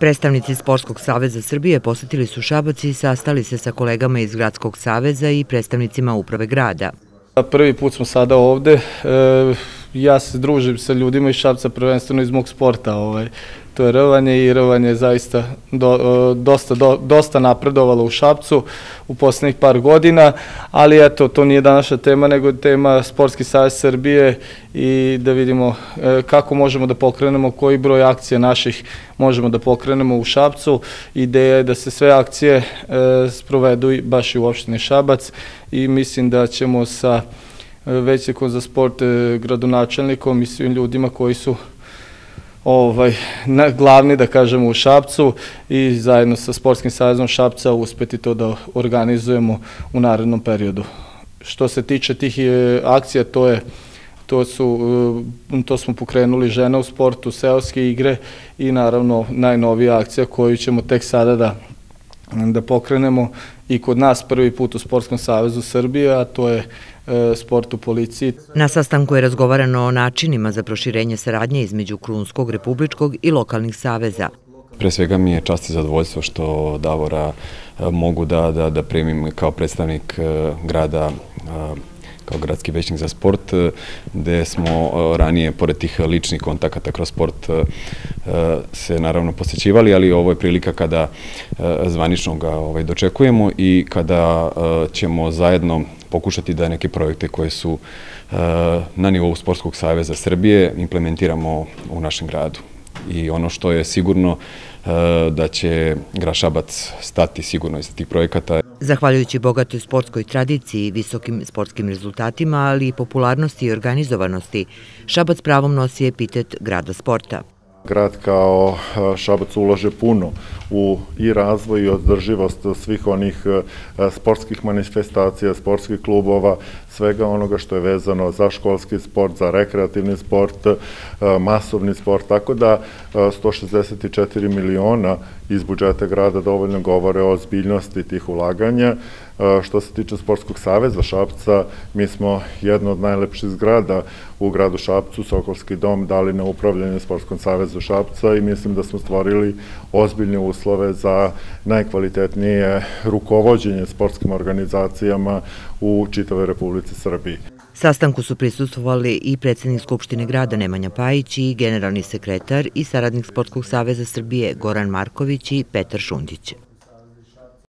Predstavnici Sportskog saveza Srbije posetili su Šabac i sastali se sa kolegama iz Gradskog saveza i predstavnicima uprave grada. Prvi put smo sada ovde, e, ja se družim sa ljudima iz Šabca prvenstveno iz mog sporta, ovaj, to je rvanje i rvanje je zaista do, e, dosta, do, dosta napredovalo u Šapcu u poslednjih par godina, ali eto, to nije današnja tema, nego tema Sportski savjez Srbije i da vidimo e, kako možemo da pokrenemo, koji broj akcija naših možemo da pokrenemo u Šapcu. Ideja je da se sve akcije e, sprovedu baš i u opštini Šabac i mislim da ćemo sa većekom za sport gradonačelnikom i svim ljudima koji su ovaj, na, glavni, da kažemo, u Šapcu i zajedno sa Sportskim savezom Šapca uspeti to da organizujemo u narednom periodu. Što se tiče tih e, akcija, to je to, su, e, to smo pokrenuli žena u sportu, seoske igre i naravno najnovija akcija koju ćemo tek sada da, da pokrenemo i kod nas prvi put u Sportskom savezu Srbije, a to je e, sport u policiji. Na sastanku je razgovarano o načinima za proširenje saradnje između Krunskog, Republičkog i lokalnih saveza. Pre svega mi je čast i zadovoljstvo što Davora e, mogu da, da, da primim kao predstavnik e, grada kao gradski većnik za sport, e, gde smo e, ranije, pored tih ličnih kontakata kroz sport, e, se naravno posećivali, ali ovo je prilika kada zvanično ga ovaj, dočekujemo i kada ćemo zajedno pokušati da neke projekte koje su na nivou Sportskog saveza Srbije implementiramo u našem gradu. I ono što je sigurno da će Grašabac stati sigurno iz tih projekata. Zahvaljujući bogatoj sportskoj tradiciji visokim sportskim rezultatima, ali i popularnosti i organizovanosti, Šabac pravom nosi epitet grada sporta. Grad kao Šabac ulaže puno u i razvoj i održivost svih onih sportskih manifestacija, sportskih klubova, svega onoga što je vezano za školski sport, za rekreativni sport, masovni sport, tako da 164 miliona iz budžeta grada dovoljno govore o zbiljnosti tih ulaganja. Što se tiče Sportskog saveza Šapca, mi smo jedno od najlepših zgrada u gradu Šapcu, Sokolski dom, dali na upravljanje Sportskom savezu Šapca i mislim da smo stvorili ozbiljne uslove za najkvalitetnije rukovođenje sportskim organizacijama u čitavoj Republici Srbiji. Sastanku su prisustovali i predsednik Skupštine grada Nemanja Pajić i generalni sekretar i saradnik Sportskog saveza Srbije Goran Marković i Petar Šundić.